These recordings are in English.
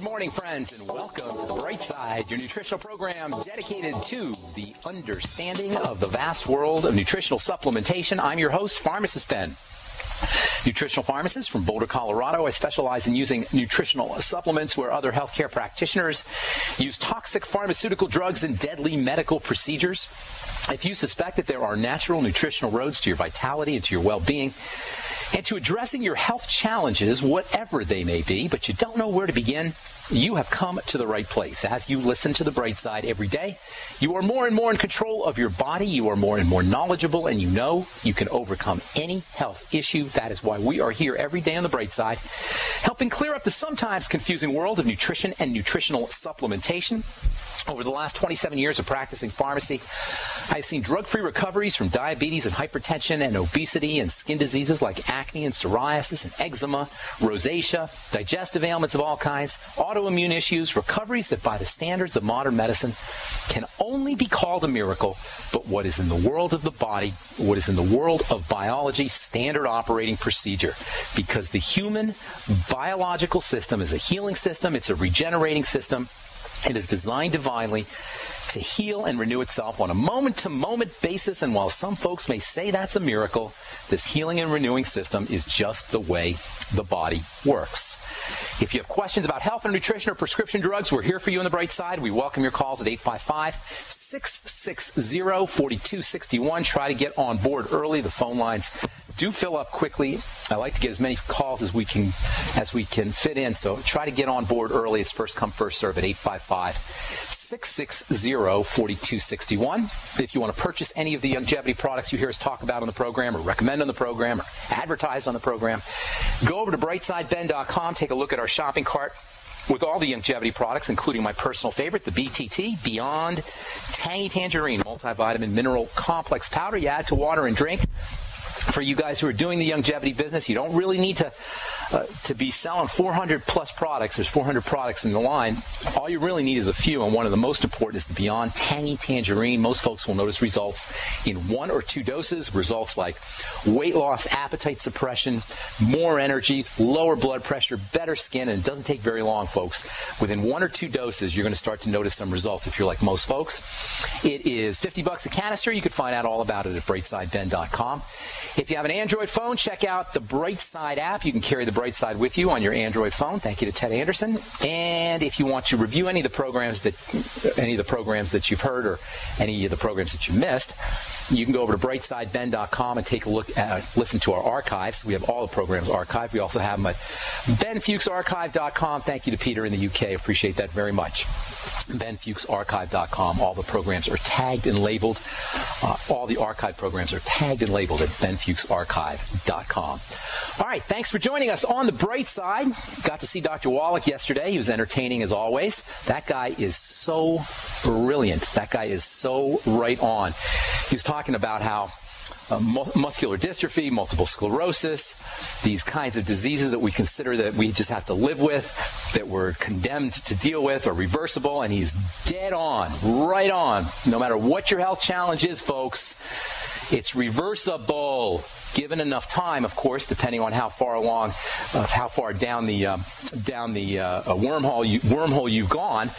Good morning, friends, and welcome to the Bright Side, your nutritional program dedicated to the understanding of the vast world of nutritional supplementation. I'm your host, Pharmacist Ben. Nutritional pharmacist from Boulder, Colorado. I specialize in using nutritional supplements where other healthcare practitioners use toxic pharmaceutical drugs and deadly medical procedures. If you suspect that there are natural nutritional roads to your vitality and to your well being, and to addressing your health challenges, whatever they may be, but you don't know where to begin, you have come to the right place. As you listen to the bright side every day, you are more and more in control of your body. You are more and more knowledgeable, and you know you can overcome any health issue. That is why we are here every day on the bright side, helping clear up the sometimes confusing world of nutrition and nutritional supplementation. Over the last 27 years of practicing pharmacy, I've seen drug free recoveries from diabetes and hypertension and obesity and skin diseases like acne and psoriasis and eczema, rosacea, digestive ailments of all kinds, autoimmune issues, recoveries that by the standards of modern medicine can only be called a miracle, but what is in the world of the body, what is in the world of biology, standard operating procedure. Because the human biological system is a healing system, it's a regenerating system, it is designed divinely to heal and renew itself on a moment to moment basis. And while some folks may say that's a miracle, this healing and renewing system is just the way the body works. If you have questions about health and nutrition or prescription drugs, we're here for you on the bright side. We welcome your calls at 855 660 4261. Try to get on board early. The phone lines do fill up quickly. I like to get as many calls as we can as we can fit in. So try to get on board early. It's first come first serve at 855 660 4261. If you want to purchase any of the Youngevity products you hear us talk about on the program or recommend on the program or advertise on the program, go over to brightsideben.com, take a look at our shopping cart with all the Youngevity products, including my personal favorite, the BTT Beyond Tangy Tangerine Multivitamin Mineral Complex Powder. You add to water and drink for you guys who are doing the Youngevity business, you don't really need to uh, to be selling 400 plus products. There's 400 products in the line. All you really need is a few, and one of the most important is the Beyond Tangy Tangerine. Most folks will notice results in one or two doses. Results like weight loss, appetite suppression, more energy, lower blood pressure, better skin, and it doesn't take very long, folks. Within one or two doses, you're going to start to notice some results. If you're like most folks, it is 50 bucks a canister. You can find out all about it at brightsideben.com. If you have an Android phone, check out the Brightside app. You can carry the Brightside with you on your Android phone. Thank you to Ted Anderson. And if you want to review any of the programs that any of the programs that you've heard or any of the programs that you missed, you can go over to brightsideben.com and take a look at listen to our archives. We have all the programs archived. We also have them at benfuchsarchive.com. Thank you to Peter in the UK. Appreciate that very much. benfuchsarchive.com. All the programs are tagged and labeled. Uh, all the archive programs are tagged and labeled at benfuchsarchive.com. All right, thanks for joining us on the bright side. Got to see Dr. Wallach yesterday. He was entertaining as always. That guy is so brilliant. That guy is so right on. He was talking about how uh, mu- muscular dystrophy, multiple sclerosis, these kinds of diseases that we consider that we just have to live with, that we're condemned to deal with, are reversible, and he's dead on, right on. No matter what your health challenge is, folks, it's reversible given enough time, of course, depending on how far along, uh, how far down the um, down the uh, wormhole you, wormhole you've gone.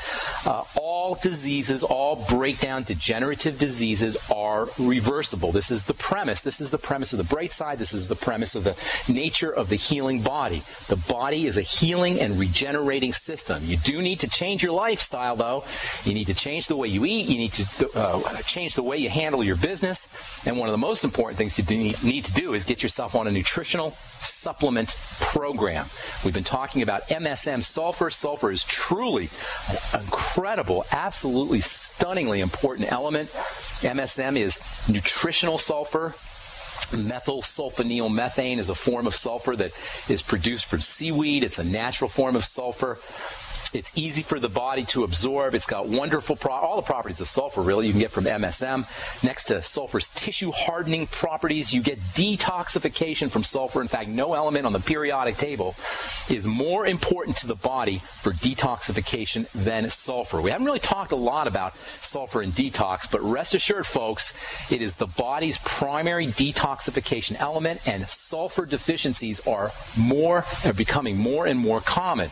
Uh, all diseases, all breakdown degenerative diseases are reversible. This is the premise. This is the premise of the bright side. This is the premise of the nature of the healing body. The body is a healing and regenerating system. You do need to change your lifestyle, though. You need to change the way you eat. You need to uh, change the way you handle your business. And one of the most important things you need to do is get yourself on a nutritional supplement program. We've been talking about MSM sulfur. Sulfur is truly an incredible, absolutely stunningly important element. MSM is nutritional sulfur. Methyl sulfonyl methane is a form of sulfur that is produced from seaweed. It's a natural form of sulfur. It's easy for the body to absorb. It's got wonderful, pro- all the properties of sulfur, really, you can get from MSM. Next to sulfur's tissue hardening properties, you get detoxification from sulfur. In fact, no element on the periodic table is more important to the body for detoxification than sulfur. We haven't really talked a lot about sulfur and detox, but rest assured, folks, it is the body's primary detoxification element, and sulfur deficiencies are more, are becoming more and more common.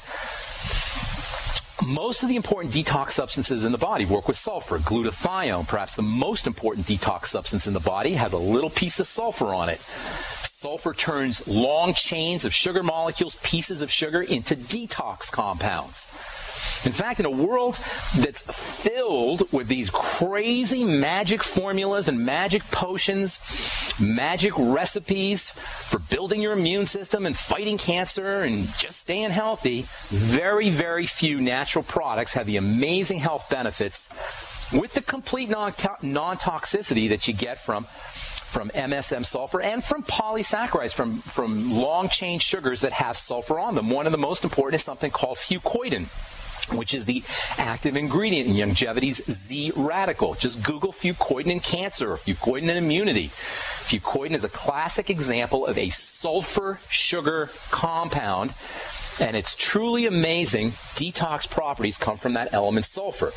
Most of the important detox substances in the body work with sulfur. Glutathione, perhaps the most important detox substance in the body, has a little piece of sulfur on it. Sulfur turns long chains of sugar molecules, pieces of sugar, into detox compounds. In fact, in a world that's filled with these crazy magic formulas and magic potions, magic recipes for building your immune system and fighting cancer and just staying healthy, very, very few natural products have the amazing health benefits with the complete non toxicity that you get from from MSM sulfur and from polysaccharides, from, from long chain sugars that have sulfur on them. One of the most important is something called fucoidan which is the active ingredient in Youngevity's Z radical. Just Google fucoidan in cancer or fucoidan in immunity. Fucoidan is a classic example of a sulfur sugar compound, and it's truly amazing. Detox properties come from that element sulfur.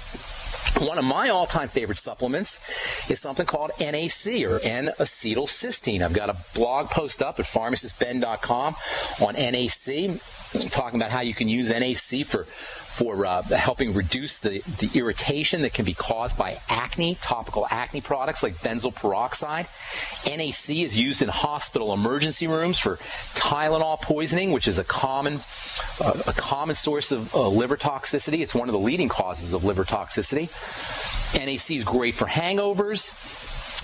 One of my all-time favorite supplements is something called NAC or N-acetylcysteine. I've got a blog post up at pharmacistben.com on NAC talking about how you can use NAC for for uh, helping reduce the, the irritation that can be caused by acne, topical acne products like benzoyl peroxide. NAC is used in hospital emergency rooms for Tylenol poisoning, which is a common uh, a common source of uh, liver toxicity. It's one of the leading causes of liver toxicity. NAC is great for hangovers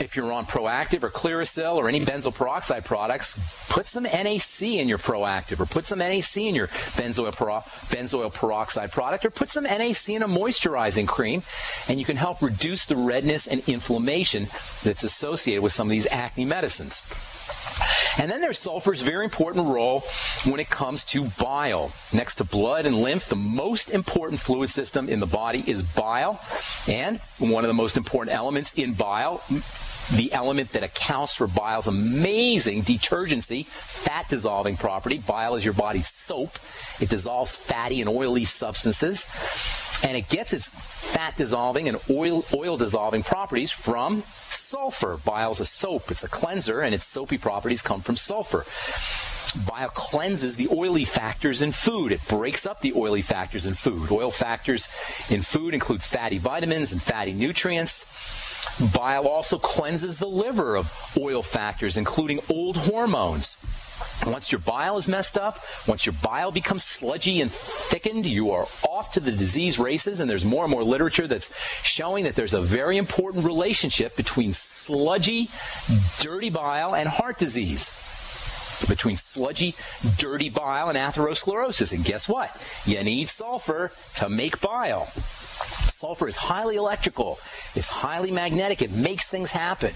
if you're on Proactiv or Clearasil or any benzoyl peroxide products, put some NAC in your Proactiv or put some NAC in your benzoyl, benzoyl peroxide product or put some NAC in a moisturizing cream and you can help reduce the redness and inflammation that's associated with some of these acne medicines. And then there's sulfur's very important role when it comes to bile. Next to blood and lymph, the most important fluid system in the body is bile. And one of the most important elements in bile the element that accounts for bile's amazing detergency, fat dissolving property. Bile is your body's soap. It dissolves fatty and oily substances. And it gets its fat dissolving and oil, oil dissolving properties from sulfur. Bile's a soap, it's a cleanser, and its soapy properties come from sulfur. Bile cleanses the oily factors in food. It breaks up the oily factors in food. Oil factors in food include fatty vitamins and fatty nutrients. Bile also cleanses the liver of oil factors, including old hormones. Once your bile is messed up, once your bile becomes sludgy and thickened, you are off to the disease races, and there's more and more literature that's showing that there's a very important relationship between sludgy, dirty bile and heart disease between sludgy, dirty bile and atherosclerosis. And guess what? You need sulfur to make bile. Sulfur is highly electrical. It's highly magnetic. It makes things happen.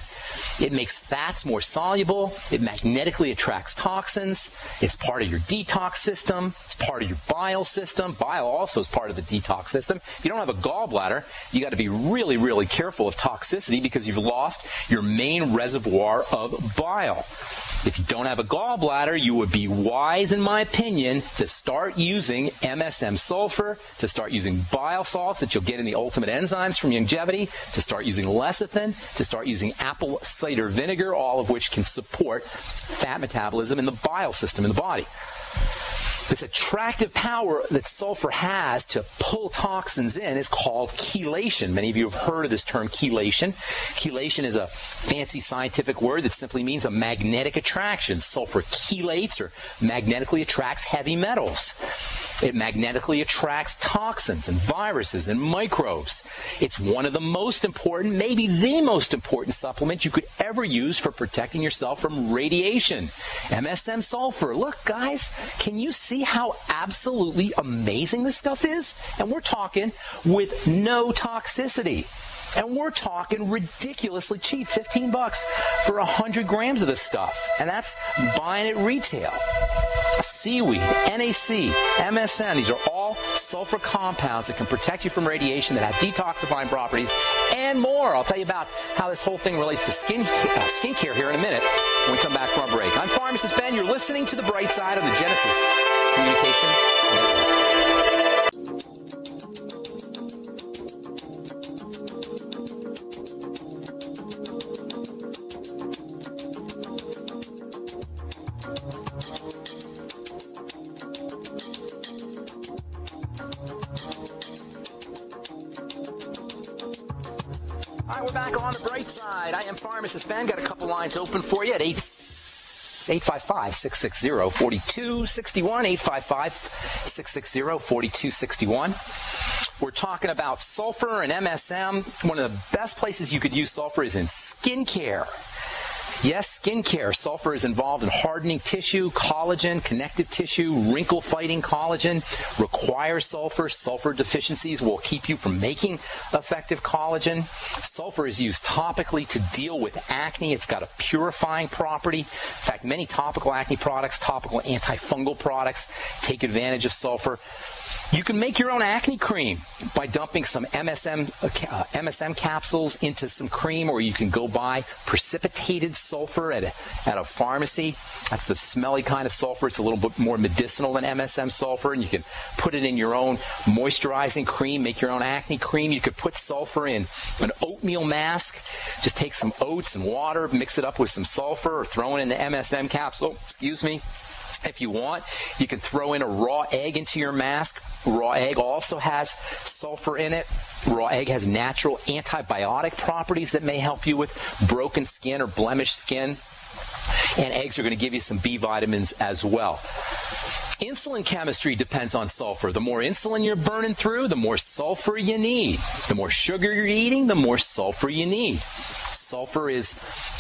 It makes fats more soluble. It magnetically attracts toxins. It's part of your detox system. It's part of your bile system. Bile also is part of the detox system. If you don't have a gallbladder, you got to be really, really careful of toxicity because you've lost your main reservoir of bile. If you don't have a gallbladder, you would be wise, in my opinion, to start using MSM sulfur, to start using bile salts that you'll get in the ultimate enzymes from Youngevity, to start using lecithin, to start using apple cider vinegar, all of which can support fat metabolism in the bile system in the body this attractive power that sulfur has to pull toxins in is called chelation. Many of you have heard of this term chelation. Chelation is a fancy scientific word that simply means a magnetic attraction. Sulfur chelates or magnetically attracts heavy metals. It magnetically attracts toxins and viruses and microbes. It's one of the most important, maybe the most important supplement you could ever use for protecting yourself from radiation. MSM sulfur. Look, guys, can you see how absolutely amazing this stuff is? And we're talking with no toxicity. And we're talking ridiculously cheap, 15 bucks for 100 grams of this stuff. And that's buying at retail. Seaweed, NAC, MSM, these are all sulfur compounds that can protect you from radiation, that have detoxifying properties, and more. I'll tell you about how this whole thing relates to skin uh, skincare here in a minute when we come back from our break. I'm Pharmacist Ben. You're listening to The Bright Side of the Genesis Communication Network. Bright. I am Pharmacist Ben. Got a couple lines open for you at 8, 855 660 4261. 855 660 4261. We're talking about sulfur and MSM. One of the best places you could use sulfur is in skincare. Yes, skincare. Sulfur is involved in hardening tissue, collagen, connective tissue, wrinkle fighting collagen. Requires sulfur. Sulfur deficiencies will keep you from making effective collagen. Sulfur is used topically to deal with acne. It's got a purifying property. In fact, many topical acne products, topical antifungal products take advantage of sulfur. You can make your own acne cream by dumping some MSM uh, MSM capsules into some cream, or you can go buy precipitated sulfur at a, at a pharmacy. That's the smelly kind of sulfur. It's a little bit more medicinal than MSM sulfur, and you can put it in your own moisturizing cream, make your own acne cream. You could put sulfur in an oatmeal mask. Just take some oats and water, mix it up with some sulfur, or throw it in the MSM capsule. Excuse me if you want, you can throw in a raw egg into your mask. Raw egg also has sulfur in it. Raw egg has natural antibiotic properties that may help you with broken skin or blemished skin. And eggs are going to give you some B vitamins as well. Insulin chemistry depends on sulfur. The more insulin you're burning through, the more sulfur you need. The more sugar you're eating, the more sulfur you need. Sulfur is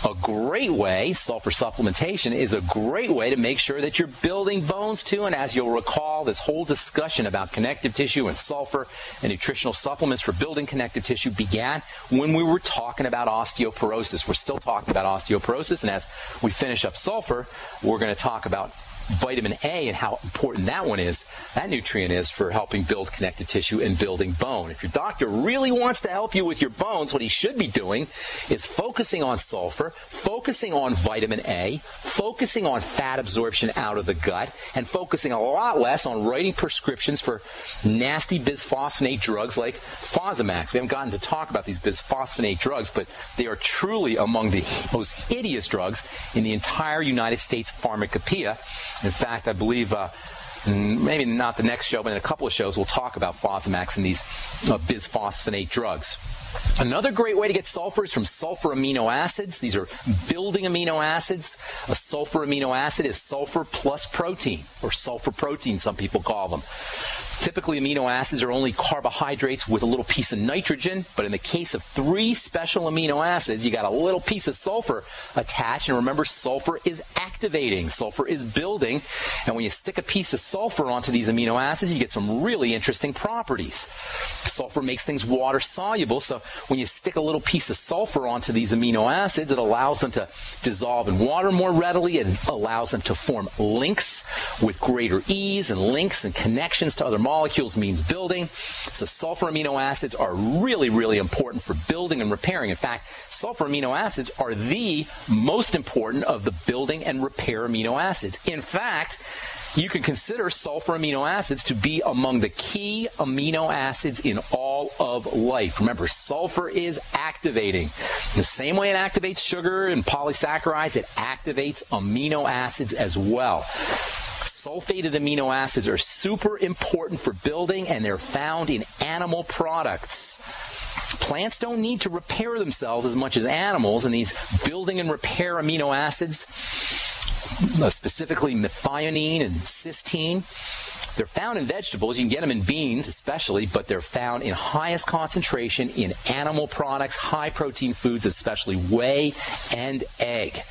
a great way, sulfur supplementation is a great way to make sure that you're building bones too. And as you'll recall, this whole discussion about connective tissue and sulfur and nutritional supplements for building connective tissue began when we were talking about osteoporosis. We're still talking about osteoporosis. And as we finish up sulfur, we're going to talk about vitamin A and how important that one is, that nutrient is for helping build connective tissue and building bone. If your doctor really wants to help you with your bones, what he should be doing is focusing on sulfur, focusing on vitamin A, focusing on fat absorption out of the gut, and focusing a lot less on writing prescriptions for nasty bisphosphonate drugs like Fosamax. We haven't gotten to talk about these bisphosphonate drugs, but they are truly among the most hideous drugs in the entire United States pharmacopoeia. In fact, I believe uh, maybe not the next show, but in a couple of shows, we'll talk about Fosamax and these uh, bisphosphonate drugs. Another great way to get sulfur is from sulfur amino acids. These are building amino acids. A sulfur amino acid is sulfur plus protein, or sulfur protein, some people call them. Typically, amino acids are only carbohydrates with a little piece of nitrogen, but in the case of three special amino acids, you got a little piece of sulfur attached. And remember, sulfur is activating, sulfur is building. And when you stick a piece of sulfur onto these amino acids, you get some really interesting properties. Sulfur makes things water soluble, so when you stick a little piece of sulfur onto these amino acids, it allows them to dissolve in water more readily. It allows them to form links with greater ease and links and connections to other molecules molecules means building. So sulfur amino acids are really, really important for building and repairing. In fact, sulfur amino acids are the most important of the building and repair amino acids. In fact, you can consider sulfur amino acids to be among the key amino acids in all of life. Remember, sulfur is activating. The same way it activates sugar and polysaccharides, it activates amino acids as well. Sulfated amino acids are super important for building and they're found in animal products. Plants don't need to repair themselves as much as animals, and these building and repair amino acids, uh, specifically methionine and cysteine, they're found in vegetables. You can get them in beans, especially, but they're found in highest concentration in animal products, high protein foods, especially whey and egg.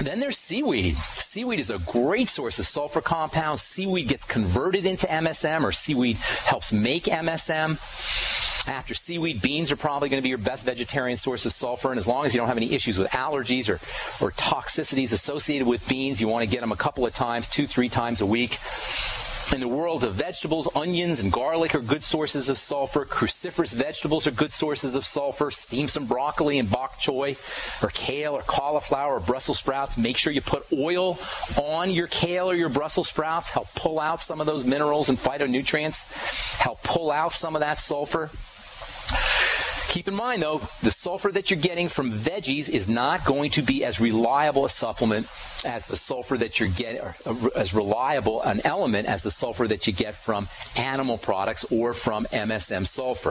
Then there's seaweed. Seaweed is a great source of sulfur compounds. Seaweed gets converted into MSM, or seaweed helps make MSM. After seaweed, beans are probably going to be your best vegetarian source of sulfur. And as long as you don't have any issues with allergies or, or toxicities associated with beans, you want to get them a couple of times, two, three times a week. In the world of vegetables, onions and garlic are good sources of sulfur. Cruciferous vegetables are good sources of sulfur. Steam some broccoli and bok choy or kale or cauliflower or Brussels sprouts. Make sure you put oil on your kale or your Brussels sprouts. Help pull out some of those minerals and phytonutrients. Help pull out some of that sulfur. Keep in mind, though, the sulfur that you're getting from veggies is not going to be as reliable a supplement as the sulfur that you're getting, uh, as reliable an element as the sulfur that you get from animal products or from MSM sulfur.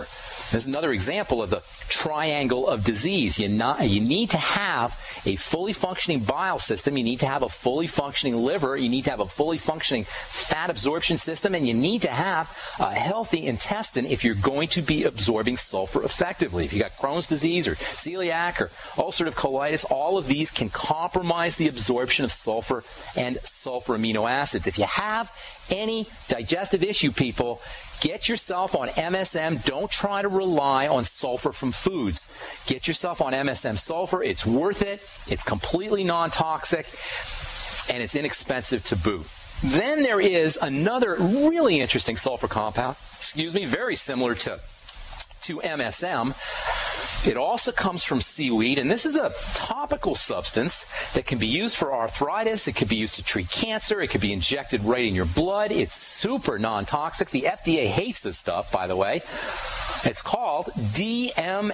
This is another example of the triangle of disease. You, not, you need to have a fully functioning bile system. You need to have a fully functioning liver. You need to have a fully functioning fat absorption system. And you need to have a healthy intestine if you're going to be absorbing sulfur effectively. If you got Crohn's disease or celiac or ulcerative colitis, all of these can compromise the absorption of sulfur and sulfur amino acids. If you have any digestive issue, people, get yourself on MSM. Don't try to rely on sulfur from foods. Get yourself on MSM sulfur. It's worth it. It's completely non toxic and it's inexpensive to boot. Then there is another really interesting sulfur compound, excuse me, very similar to, to MSM it also comes from seaweed, and this is a topical substance that can be used for arthritis. It could be used to treat cancer. It could be injected right in your blood. It's super non toxic. The FDA hates this stuff, by the way. It's called DMSO,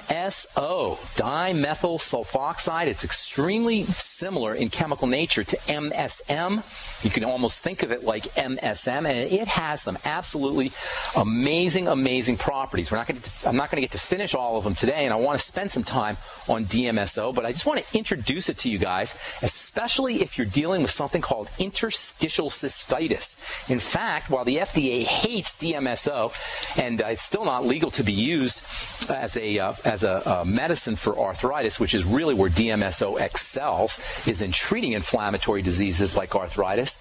dimethyl sulfoxide. It's extremely similar in chemical nature to MSM. You can almost think of it like MSM, and it has some absolutely amazing, amazing properties. We're not going to, I'm not going to get to finish all of them today, and I want to spend some time on DMSO, but I just want to introduce it to you guys, especially if you're dealing with something called interstitial cystitis. In fact, while the FDA hates DMSO, and it's still not legal to be used as a uh, as a uh, medicine for arthritis, which is really where DMSO excels, is in treating inflammatory diseases like arthritis.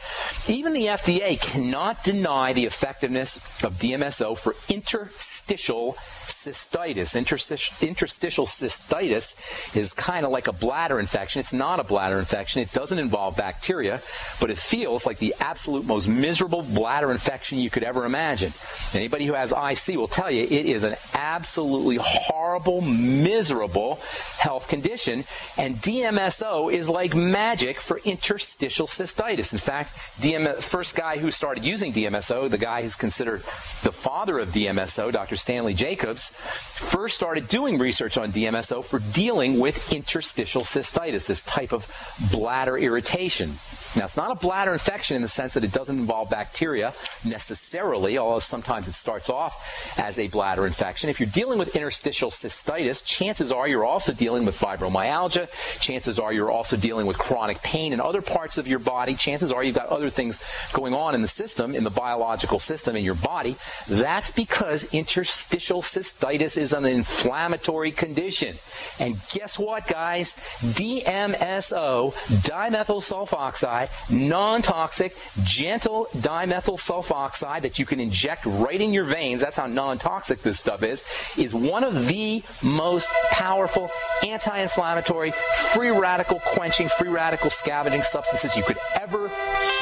Even the FDA cannot deny the effectiveness of DMSO for interstitial cystitis. Interstitial cystitis is kind of like a bladder infection. It's not a bladder infection. It doesn't involve bacteria, but it feels like the absolute most miserable bladder infection you could ever imagine. Anybody who has IC will tell you it is an absolutely horrible, miserable health condition. And DMSO is like magic for interstitial cystitis. In fact, DM, first guy who started using DMSO, the guy who's considered the father of DMSO, Dr. Stanley Jacobs, first started doing research on DMSO for dealing with interstitial cystitis, this type of bladder irritation. Now, it's not a bladder infection in the sense that it doesn't involve bacteria necessarily, although sometimes it starts off as a bladder infection. If you're dealing with interstitial cystitis, chances are you're also dealing with fibromyalgia. Chances are you're also dealing with chronic pain in other parts of your body. Chances are you've got other things going on in the system, in the biological system in your body. That's because interstitial cystitis is an inflammatory condition. And guess what, guys? DMSO, dimethyl sulfoxide, non-toxic, gentle dimethyl sulfoxide that you can inject right in your veins. That's how non-toxic this stuff is. Is one of the most powerful anti-inflammatory, free radical quenching, free radical scavenging substances you could ever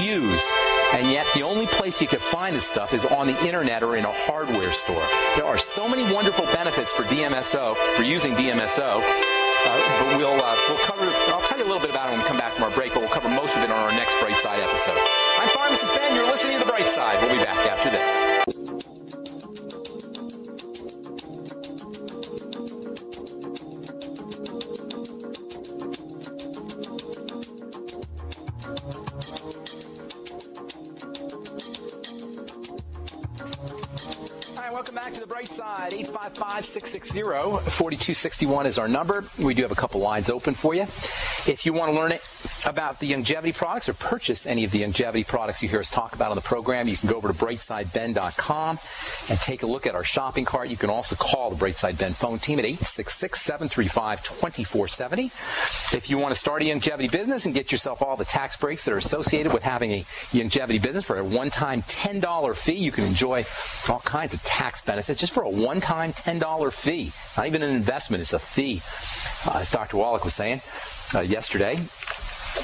use. And yet, the only place you can find this stuff is on the internet or in a hardware store. There are so many wonderful benefits for DMSO, for using DMSO. Uh, but we'll uh, we'll cover. I'll tell you a little bit about it when we come back from our break, but we'll cover next Bright Side episode. I'm Pharmacist Ben. You're listening to the Bright Side. We'll be back after this. All right, welcome back to the bright side, 855-660-4261 is our number. We do have a couple lines open for you. If you want to learn it about the Youngevity products or purchase any of the Youngevity products you hear us talk about on the program, you can go over to brightsideben.com and take a look at our shopping cart. You can also call the Brightside Ben phone team at 866-735-2470. If you want to start a Youngevity business and get yourself all the tax breaks that are associated with having a Youngevity business for a one-time $10 fee, you can enjoy all kinds of tax benefits just for a one-time $10 fee. Not even an investment, it's a fee, uh, as Dr. Wallach was saying uh, yesterday.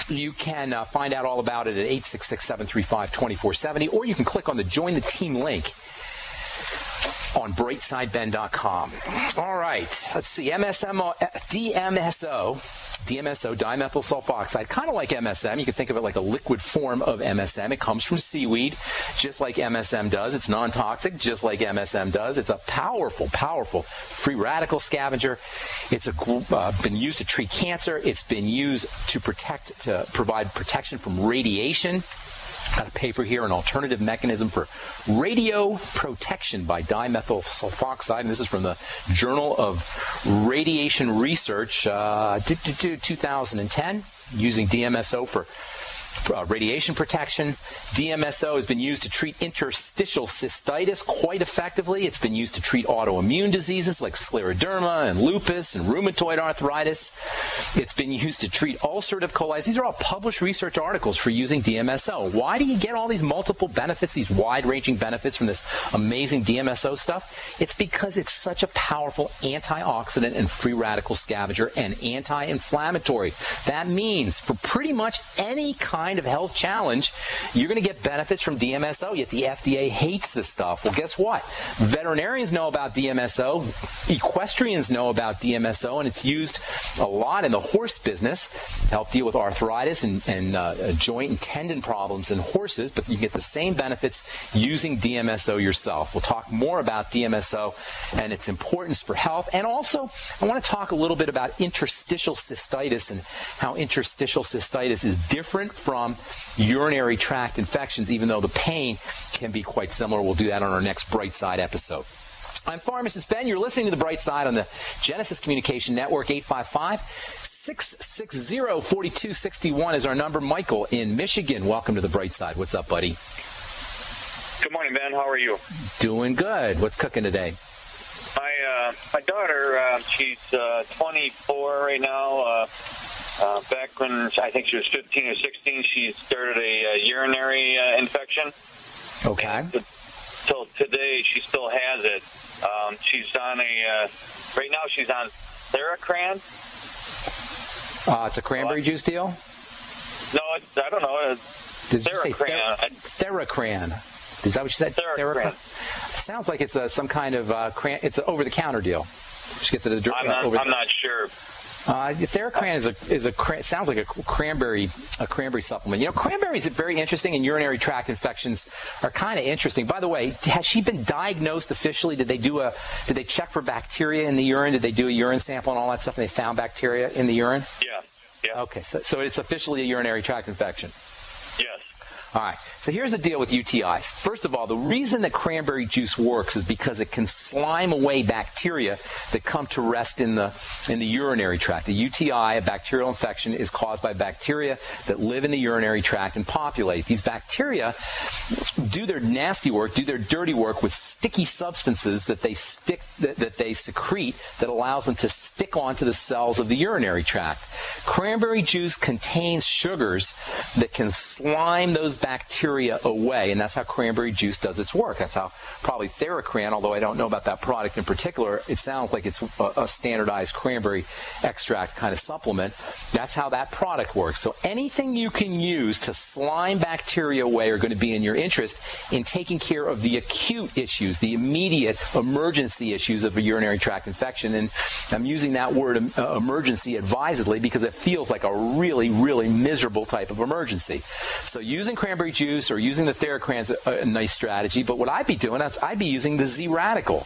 You can uh, find out all about it at 866 735 2470, or you can click on the Join the Team link on brightsideben.com. All right, let's see. MSMO, DMSO, DMSO, dimethyl sulfoxide, kind of like MSM. You can think of it like a liquid form of MSM. It comes from seaweed, just like MSM does. It's non toxic, just like MSM does. It's a powerful, powerful free radical scavenger. It's a, uh, been used to treat cancer. It's been used to protect, to provide protection from radiation. A paper here, an alternative mechanism for radio protection by dimethyl sulfoxide. And this is from the Journal of Radiation Research, uh, 2010, using DMSO for uh, radiation protection. DMSO has been used to treat interstitial cystitis quite effectively. It's been used to treat autoimmune diseases like scleroderma and lupus and rheumatoid arthritis. It's been used to treat ulcerative colitis. These are all published research articles for using DMSO. Why do you get all these multiple benefits, these wide-ranging benefits from this amazing DMSO stuff? It's because it's such a powerful antioxidant and free radical scavenger and anti-inflammatory. That means for pretty much any kind kind of health challenge, you're going to get benefits from DMSO, yet the FDA hates this stuff. Well, guess what? Veterinarians know about DMSO, equestrians know about DMSO, and it's used a lot in the horse business to help deal with arthritis and, and uh, joint and tendon problems in horses, but you get the same benefits using DMSO yourself. We'll talk more about DMSO and its importance for health. And also, I want to talk a little bit about interstitial cystitis and how interstitial cystitis is different from from urinary tract infections, even though the pain can be quite similar. We'll do that on our next Bright Side episode. I'm Pharmacist Ben. You're listening to The Bright Side on the Genesis Communication Network, 855 660 4261 is our number. Michael in Michigan, welcome to The Bright Side. What's up, buddy? Good morning, Ben. How are you? Doing good. What's cooking today? My uh, my daughter, uh, she's uh, 24 right now. Uh, uh, back when I think she was 15 or 16, she started a, a urinary uh, infection. Okay. Till today, she still has it. Um, she's on a uh, right now. She's on Theracran. Uh, it's a cranberry juice deal. No, it's, I don't know. It's Did you say Ther- Theracran? Is that what you said? Theracran. Theracran. Sounds like it's a, some kind of uh, cran- it's an over-the-counter deal. She gets it. I'm not, over I'm not sure. Uh, Theracran is a is a sounds like a cranberry a cranberry supplement. You know, cranberries are very interesting, and urinary tract infections are kind of interesting. By the way, has she been diagnosed officially? Did they do a did they check for bacteria in the urine? Did they do a urine sample and all that stuff? And they found bacteria in the urine. Yeah. Yeah. Okay, so so it's officially a urinary tract infection. All right. So here's the deal with UTIs. First of all, the reason that cranberry juice works is because it can slime away bacteria that come to rest in the in the urinary tract. A UTI, a bacterial infection, is caused by bacteria that live in the urinary tract and populate. These bacteria do their nasty work, do their dirty work with sticky substances that they stick that, that they secrete that allows them to stick onto the cells of the urinary tract. Cranberry juice contains sugars that can slime those bacteria away, and that's how cranberry juice does its work. That's how probably Theracran, although I don't know about that product in particular, it sounds like it's a, a standardized cranberry extract kind of supplement. That's how that product works. So anything you can use to slime bacteria away are going to be in your interest in taking care of the acute issues, the immediate emergency issues of a urinary tract infection. And I'm using that word uh, emergency advisedly because it feels like a really, really miserable type of emergency. So using cranberry cranberry juice or using the Theracran is a, a nice strategy. But what I'd be doing is I'd be using the Z Radical.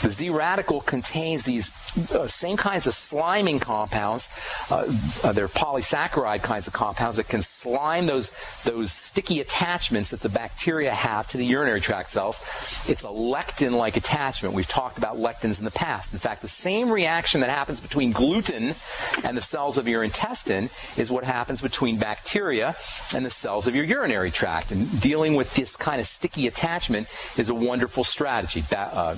The Z Radical contains these uh, same kinds of sliming compounds. Uh, uh, they're polysaccharide kinds of compounds that can slime those those sticky attachments that the bacteria have to the urinary tract cells. It's a lectin-like attachment. We've talked about lectins in the past. In fact, the same reaction that happens between gluten and the cells of your intestine is what happens between bacteria and the cells of your urinary urinary tract. And dealing with this kind of sticky attachment is a wonderful strategy. Uh, uh,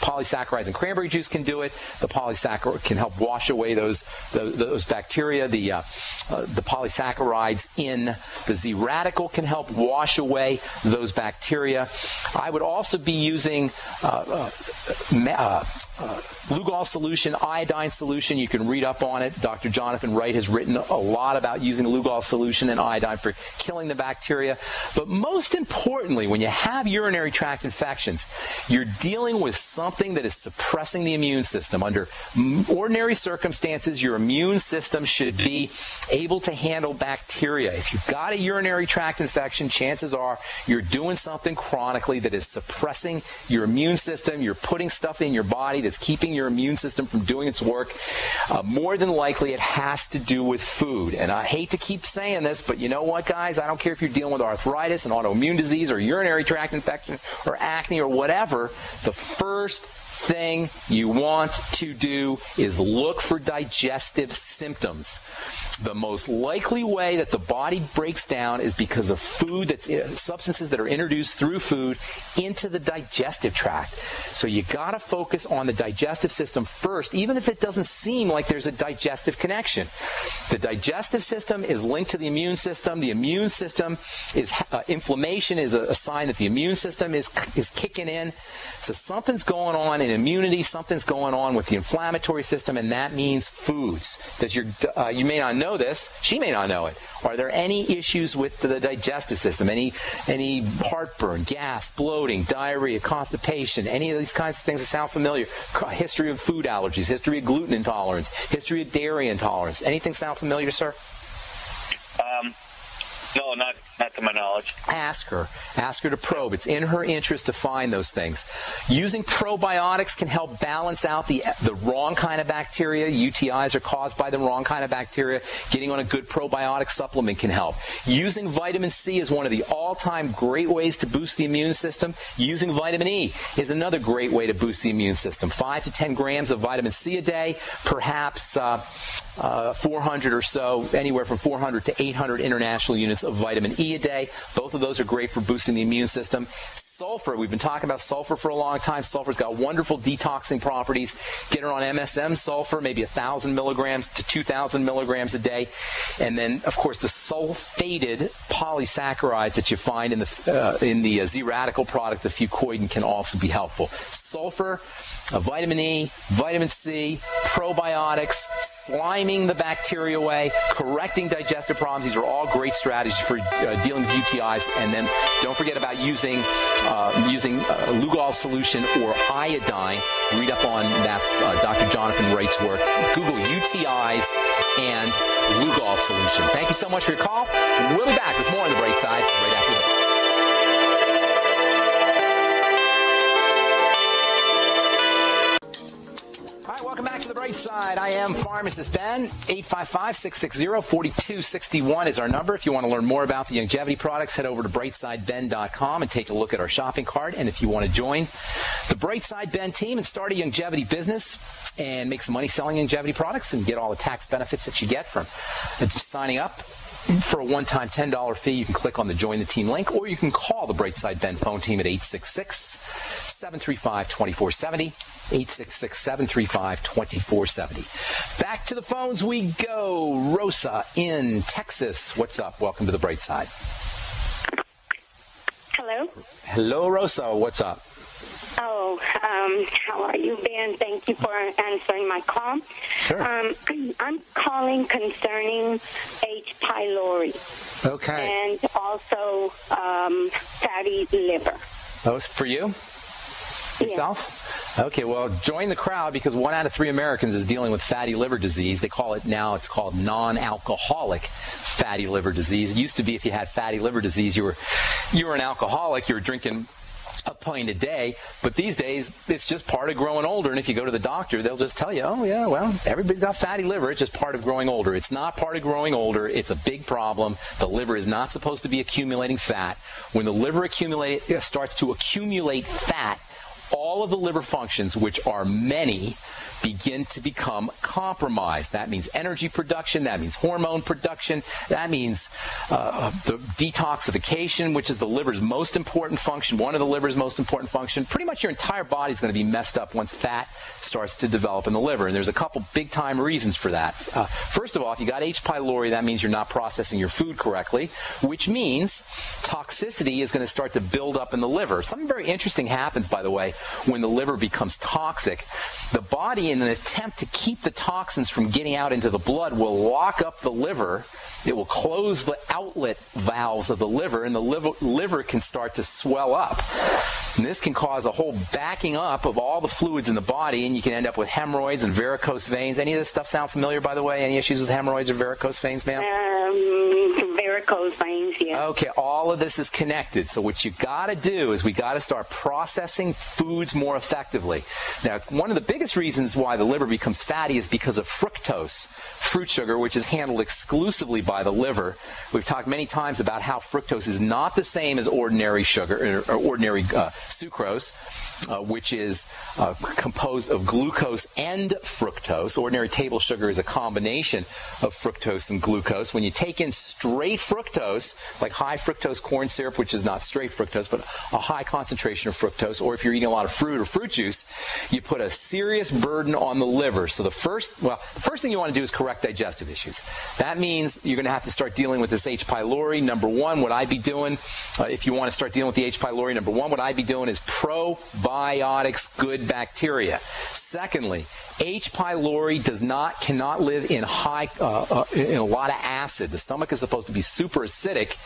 polysaccharides and cranberry juice can do it. The polysaccharide can help wash away those those, those bacteria. The uh, uh, the polysaccharides in the Z radical can help wash away those bacteria. I would also be using uh, Lugol solution, iodine solution. You can read up on it. Dr. Jonathan Wright has written a lot about using Lugol solution and iodine for killing the bacteria. But most importantly, when you have urinary tract infections, you're dealing with something that is suppressing the immune system. Under ordinary circumstances, your immune system should be able to handle bacteria. If you've got a urinary tract infection, chances are you're doing something chronically that is suppressing your immune system. You're putting stuff in your body that's keeping your immune system from doing its work. Uh, more than likely, it has to do with food. And I hate to keep saying this, but you know what, guys? I don't care if you're dealing with arthritis, and autoimmune disease, or urinary tract infection, or acne, or whatever. The first thing you want to do is look for digestive symptoms. The most likely way that the body breaks down is because of food that's uh, substances that are introduced through food into the digestive tract. So you got to focus on the digestive system first, even if it doesn't seem like there's a digestive connection. The digestive system is linked to the immune system. The immune system is uh, inflammation is a, a sign that the immune system is is kicking in. So something's going on in immunity, something's going on with the inflammatory system, and that means foods. Does your uh, you may not know this, she may not know it. Are there any issues with the digestive system? Any any heartburn, gas, bloating, diarrhea, constipation? Any of these kinds of things that sound familiar? History of food allergies, history of gluten intolerance, history of dairy intolerance. Anything sound familiar, sir? Um, no, not not to my knowledge. Ask her. Ask her to probe. It's in her interest to find those things. Using probiotics can help balance out the the wrong kind of bacteria. UTIs are caused by the wrong kind of bacteria. Getting on a good probiotic supplement can help. Using vitamin C is one of the all-time great ways to boost the immune system. Using vitamin E is another great way to boost the immune system. Five to ten grams of vitamin C a day, perhaps uh, uh, 400 or so, anywhere from 400 to 800 international units of vitamin E a day. Both of those are great for boosting the immune system. Sulfur, we've been talking about sulfur for a long time. Sulfur's got wonderful detoxing properties. Get her on MSM sulfur, maybe 1,000 milligrams to 2,000 milligrams a day. And then, of course, the sulfated polysaccharides that you find in the, uh, in the uh, Z Radical product, the fucoidan, can also be helpful. Sulfur, uh, vitamin E, vitamin C, probiotics, sliming the bacteria away, correcting digestive problems. These are all great strategies for uh, dealing with UTIs. And then don't forget about using uh, using uh, Lugol solution or iodine. Read up on that uh, Dr. Jonathan Wright's work. Google UTIs and Lugol solution. Thank you so much for your call. We'll be back with more on the bright side right after this. Pharmacist Ben. 855-660-4261 is our number. If you want to learn more about the Youngevity products, head over to brightsideben.com and take a look at our shopping cart. And if you want to join the Brightside Ben team and start a Youngevity business and make some money selling Youngevity products and get all the tax benefits that you get from signing up, for a one-time $10 fee, you can click on the Join the Team link, or you can call the Brightside Ben phone team at 866-735-2470, 866-735-2470. Back to the phones we go. Rosa in Texas. What's up? Welcome to the Brightside. Hello. Hello, Rosa. What's up? Oh, um, how are you, Ben? Thank you for answering my call. Sure. Um, I'm calling concerning H. pylori. Okay. And also um, fatty liver. Oh, for you? Yourself? Okay, well, join the crowd because one out of three Americans is dealing with fatty liver disease. They call it now, it's called non-alcoholic fatty liver disease. It used to be if you had fatty liver disease, you were, you were an alcoholic, you were drinking a pint a day. But these days, it's just part of growing older. And if you go to the doctor, they'll just tell you, oh, yeah, well, everybody's got fatty liver. It's just part of growing older. It's not part of growing older. It's a big problem. The liver is not supposed to be accumulating fat. When the liver accumulate, uh, starts to accumulate fat, all of the liver functions, which are many, begin to become compromised. That means energy production, that means hormone production, that means uh, the detoxification, which is the liver's most important function, one of the liver's most important function. Pretty much your entire body is going to be messed up once fat starts to develop in the liver. And there's a couple big time reasons for that. Uh, first of all, if you got H. pylori, that means you're not processing your food correctly, which means toxicity is going to start to build up in the liver. Something very interesting happens, by the way, when the liver becomes toxic. The body, in an attempt to keep the toxins from getting out into the blood, will lock up the liver it will close the outlet valves of the liver, and the liver, liver can start to swell up. And this can cause a whole backing up of all the fluids in the body, and you can end up with hemorrhoids and varicose veins. Any of this stuff sound familiar, by the way? Any issues with hemorrhoids or varicose veins, ma'am? Um, varicose veins, yeah. Okay, all of this is connected. So what you got to do is we got to start processing foods more effectively. Now, one of the biggest reasons why the liver becomes fatty is because of fructose, fruit sugar, which is handled exclusively by the liver. We've talked many times about how fructose is not the same as ordinary sugar or ordinary uh, sucrose uh, which is uh, composed of glucose and fructose. Ordinary table sugar is a combination of fructose and glucose. When you take in straight fructose, like high fructose corn syrup, which is not straight fructose, but a high concentration of fructose, or if you're eating a lot of fruit or fruit juice, you put a serious burden on the liver. So the first, well, the first thing you want to do is correct digestive issues. That means you're going to have to start dealing with this H. pylori. Number one, what I'd be doing, uh, if you want to start dealing with the H. pylori, number one, what I'd be doing is probiotics probiotics good bacteria. Secondly, H. pylori does not cannot live in high uh, uh, in a lot of acid. The stomach is supposed to be super acidic.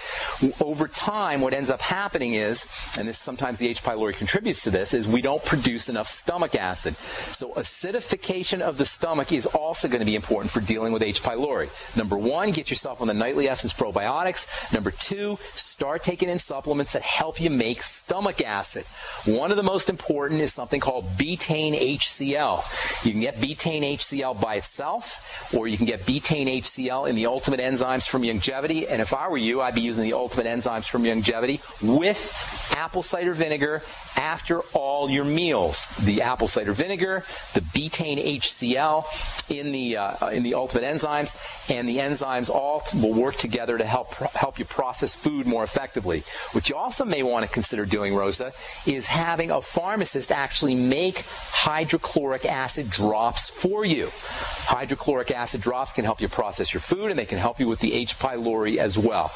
Over time, what ends up happening is, and this sometimes the H. pylori contributes to this, is we don't produce enough stomach acid. So acidification of the stomach is also going to be important for dealing with H. pylori. Number one, get yourself on the nightly essence probiotics. Number two, start taking in supplements that help you make stomach acid. One of the most important is something called betaine HCl. You can get betaine HCl by itself, or you can get betaine HCl in the Ultimate Enzymes from Youngevity. And if I were you, I'd be using the Ultimate Enzymes from Youngevity with apple cider vinegar after all your meals. The apple cider vinegar, the betaine HCl in the uh, in the Ultimate Enzymes, and the enzymes all will work together to help help you process food more effectively. What you also may want to consider doing, Rosa, is having a pharmacist actually make hydrochloric acid drops for you. Hydrochloric acid drops can help you process your food and they can help you with the H. pylori as well.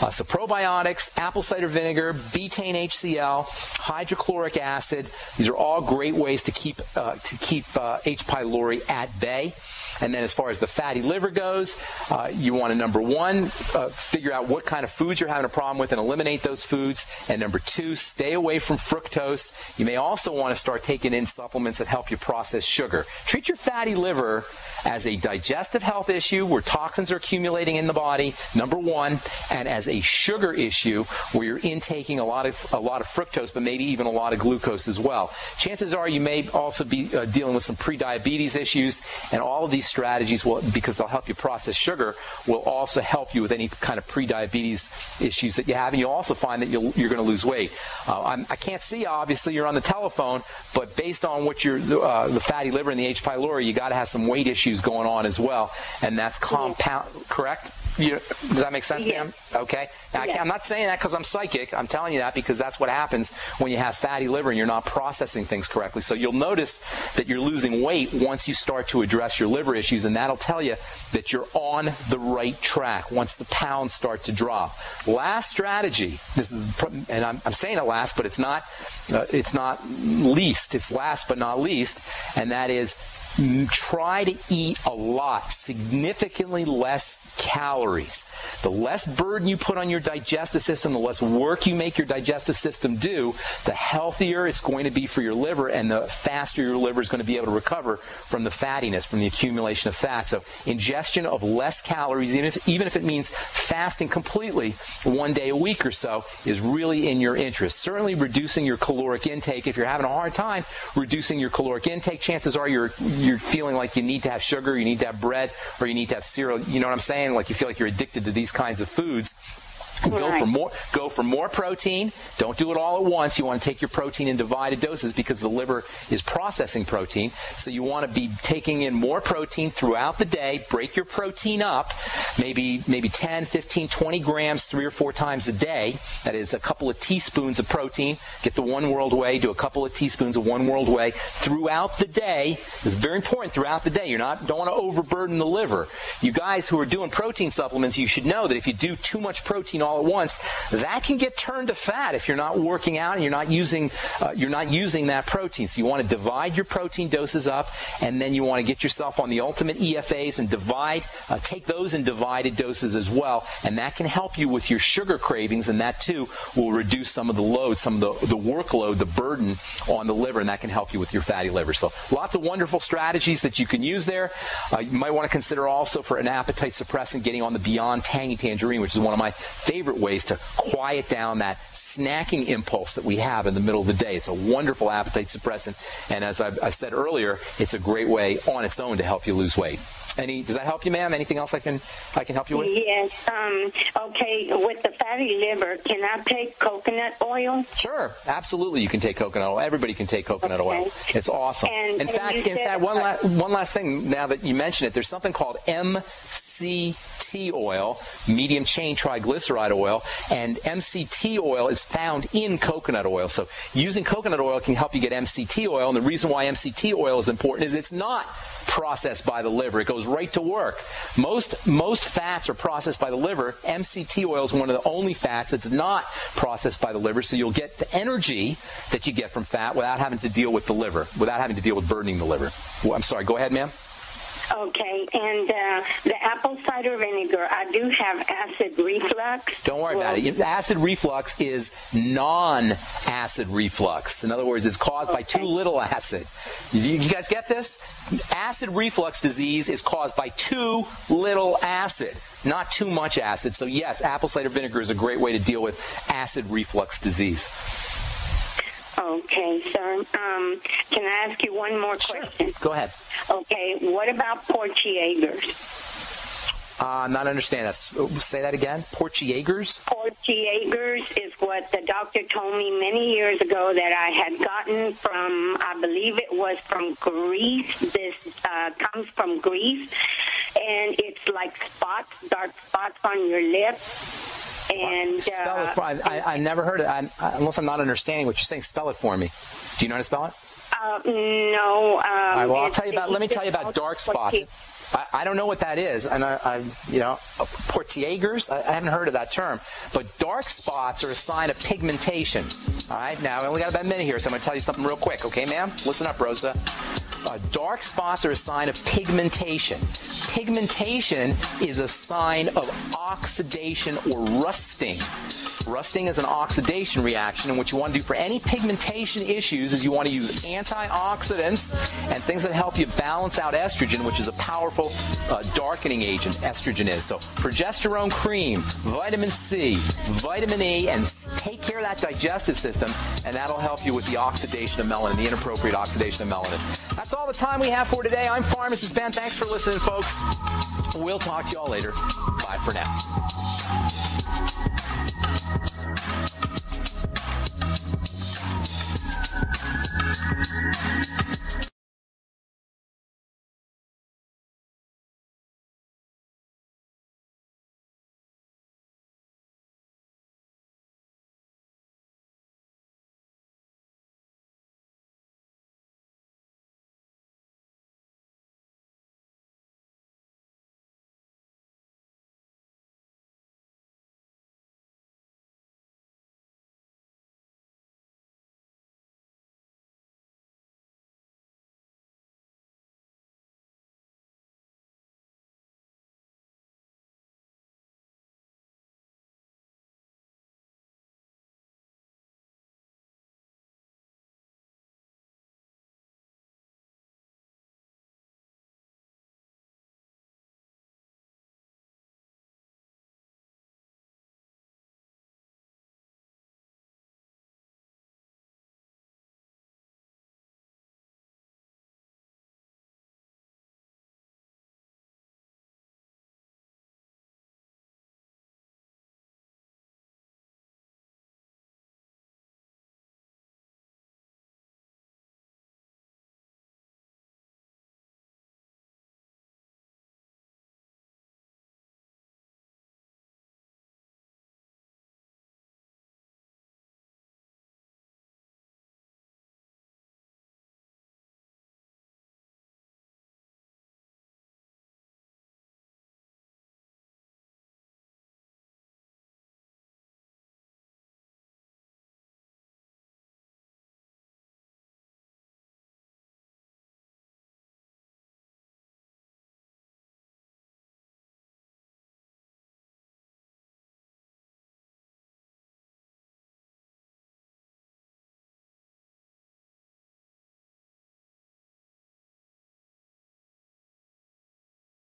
Uh, so probiotics, apple cider vinegar, betaine HCl, hydrochloric acid, these are all great ways to keep, uh, to keep uh, H. pylori at bay. And then as far as the fatty liver goes, uh, you want to number one, uh, figure out what kind of foods you're having a problem with and eliminate those foods. And number two, stay away from fructose. You may also want to start taking in supplements that help you process sugar. Treat your fatty liver as a digestive health issue where toxins are accumulating in the body, number one, and as a sugar issue where you're intaking a lot of a lot of fructose, but maybe even a lot of glucose as well. Chances are you may also be uh, dealing with some prediabetes issues, and all of these strategies will, because they'll help you process sugar, will also help you with any kind of prediabetes issues that you have. And you'll also find that you are going to lose weight. Uh, I can't see, obviously, you're on the telephone, but based on what you're, uh, the fatty liver and the H. pylori, you got to have some weight issues going on as well. And that's compound, correct? You, does that make sense, ma'am? Okay. Now, I am not saying that because I'm psychic. I'm telling you that because that's what happens when you have fatty liver and you're not processing things correctly. So you'll notice that you're losing weight once you start to address your liver issues, and that'll tell you that you're on the right track once the pounds start to drop. Last strategy. This is, and I'm, I'm saying it last, but it's not. Uh, it's not least. It's last but not least, and that is try to eat a lot, significantly less calories. The less burden you put on your digestive system, the less work you make your digestive system do, the healthier it's going to be for your liver and the faster your liver is going to be able to recover from the fattiness, from the accumulation of fat. So ingestion of less calories, even if, even if it means fasting completely one day a week or so, is really in your interest. Certainly reducing your caloric intake. If you're having a hard time reducing your caloric intake, chances are you're you're feeling like you need to have sugar, you need to have bread, or you need to have cereal. You know what I'm saying? Like you feel like you're addicted to these kinds of foods Go Right. for more. Go for more protein. Don't do it all at once. You want to take your protein in divided doses because the liver is processing protein. So you want to be taking in more protein throughout the day. Break your protein up, maybe maybe 10, 15, 20 grams three or four times a day. That is a couple of teaspoons of protein. Get the One World Whey. Do a couple of teaspoons of One World Whey throughout the day. It's very important throughout the day. You're not don't want to overburden the liver. You guys who are doing protein supplements, you should know that if you do too much protein all at once, that can get turned to fat if you're not working out and you're not using uh, you're not using that protein. So you want to divide your protein doses up, and then you want to get yourself on the ultimate EFAs and divide, uh, take those in divided doses as well, and that can help you with your sugar cravings, and that too will reduce some of the load, some of the, the workload, the burden on the liver, and that can help you with your fatty liver. So lots of wonderful strategies that you can use there. Uh, you might want to consider also for an appetite suppressant getting on the Beyond Tangy Tangerine, which is one of my favorite ways to quiet down that snacking impulse that we have in the middle of the day. It's a wonderful appetite suppressant, and as I said earlier, it's a great way on its own to help you lose weight. Any does that help you, ma'am? Anything else I can I can help you with? Yes. Um, okay. With the fatty liver, can I take coconut oil? Sure, absolutely. You can take coconut oil. Everybody can take coconut oil. It's awesome. And- in and fact, in fact, one last one last thing. Now that you mention it, there's something called MCT oil, medium chain triglyceride oil, and MCT oil is found in coconut oil. So using coconut oil can help you get MCT oil. And the reason why MCT oil is important is it's not processed by the liver. It goes right to work. Most most fats are processed by the liver. MCT oil is one of the only fats that's not processed by the liver, so you'll get the energy that you get from fat without having to deal with the liver, without having to deal with burning the liver. Well, I'm sorry. Go ahead, ma'am. Okay. And uh, the apple cider vinegar, I do have acid reflux. Don't worry Well, about it. Acid reflux is non-acid reflux. In other words, it's caused by too little acid. You, you guys get this? Acid reflux disease is caused by too little acid, not too much acid. So yes, apple cider vinegar is a great way to deal with acid reflux disease. Okay, sir. Um, can I ask you one more question? Go ahead. Okay. What about Portiagers? Uh, not understand that. Say that again. Portiagers? Portiagers is what the doctor told me many years ago that I had gotten from, I believe it was from Greece. This uh, comes from Greece, and it's like spots, dark spots on your lips. And Spell uh, it for I, I, I never heard it. I, I, unless I'm not understanding what you're saying. Spell it for me. Do you know how to spell it? uh, no. Um, All right, well, I'll tell you about. Let me tell you about dark spots. I, I don't know what that is, and I, I you know, Portiagers. I, I haven't heard of that term. But dark spots are a sign of pigmentation. All right, now we only got about a minute here, so I'm going to tell you something real quick, okay, ma'am? Listen up, Rosa. Uh, dark spots are a sign of pigmentation. Pigmentation is a sign of oxidation or rusting. Rusting is an oxidation reaction, and what you want to do for any pigmentation issues is you want to use antioxidants and things that help you balance out estrogen, which is a powerful uh, darkening agent. Estrogen is so progesterone cream, vitamin C, vitamin E, and take care of that digestive system, and that'll help you with the oxidation of melanin, the inappropriate oxidation of melanin. That's all the time we have for today. I'm Pharmacist Ben. Thanks for listening, folks. We'll talk to you all later. Bye for now.